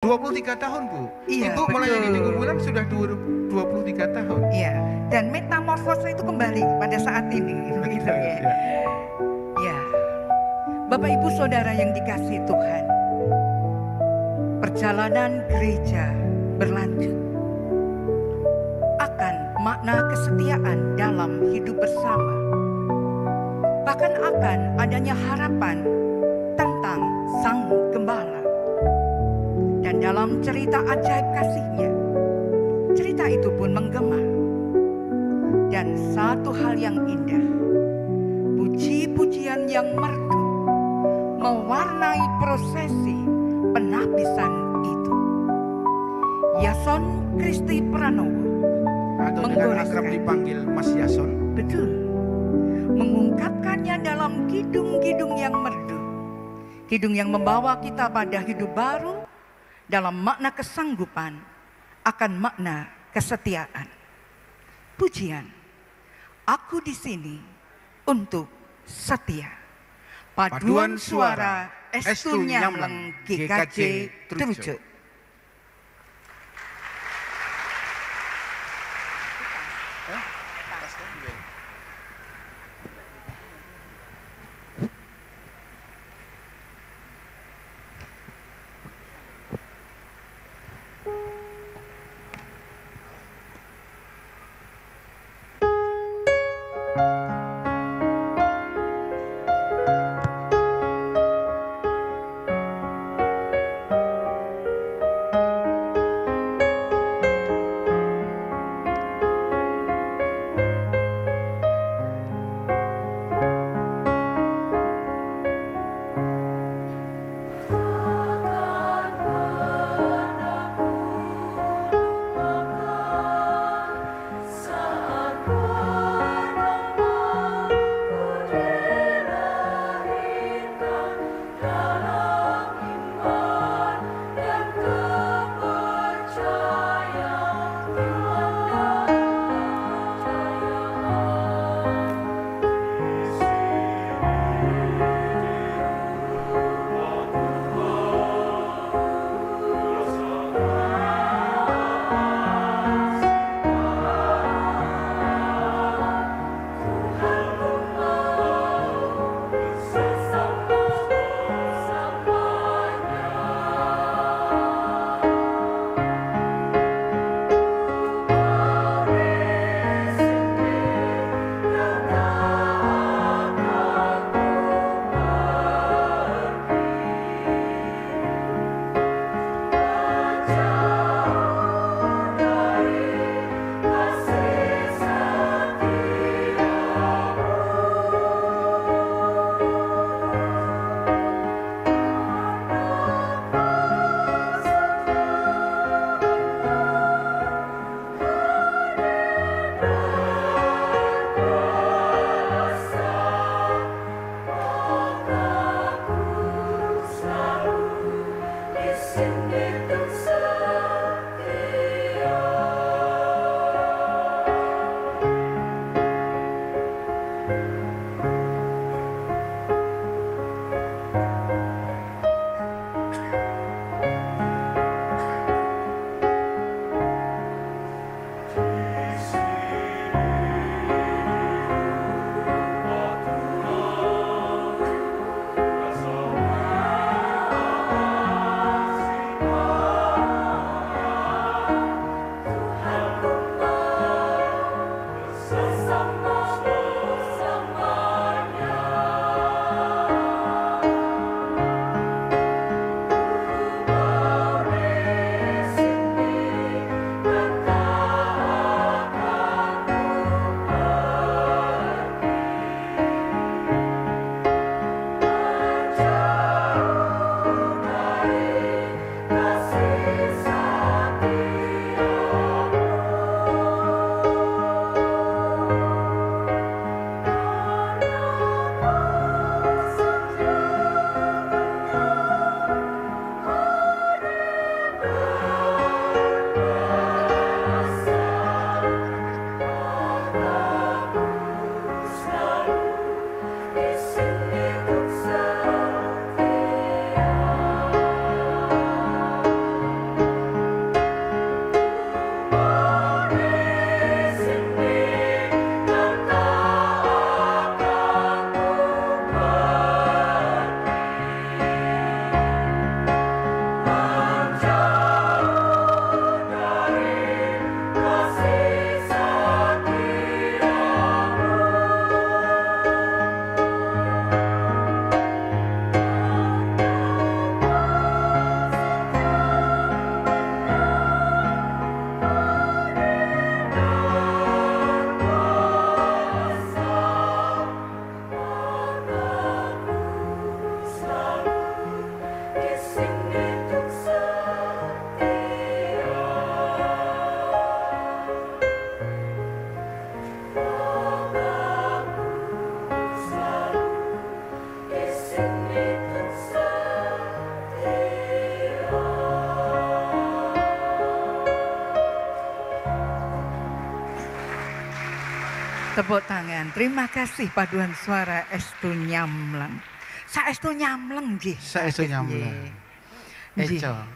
23 tahun Bu. Iya, Ibu melayani di betul. kuburan sudah 23 tahun. Iya, dan metamorfosa itu kembali pada saat ini, begitu ya. Ya. Ya, Bapak Ibu Saudara yang dikasih Tuhan, perjalanan gereja berlanjut akan makna kesetiaan dalam hidup bersama, bahkan akan adanya harapan tentang Sang Gembala. Dan dalam cerita ajaib kasihnya, cerita itu pun menggema. Dan satu hal yang indah, puji-pujian yang merdu mewarnai prosesi penapisan itu. Yason Kristi Pranowo, Atau dengan Menggoreskan. akrab dipanggil Mas Yason. betul, mengungkapkannya dalam kidung-kidung yang merdu. Kidung yang membawa kita pada hidup baru dalam makna kesanggupan akan makna kesetiaan. Pujian, aku di sini untuk setia. Paduan suara Estu Nyamleng GKJ Trujo. Tepuk tangan. Terima kasih paduan suara Estu Nyamleng. Sa Estu Nyamleng nggih. Saestu nyamleng. Eco.